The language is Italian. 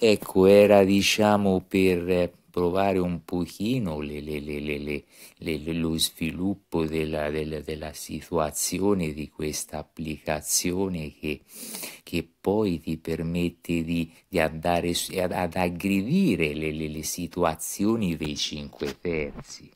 Ecco, era diciamo per eh, provare un pochino le, le, le, lo sviluppo della, della, della, situazione di questa applicazione che, che poi ti permette di, di andare ad, ad aggredire le, situazioni dei cinque terzi.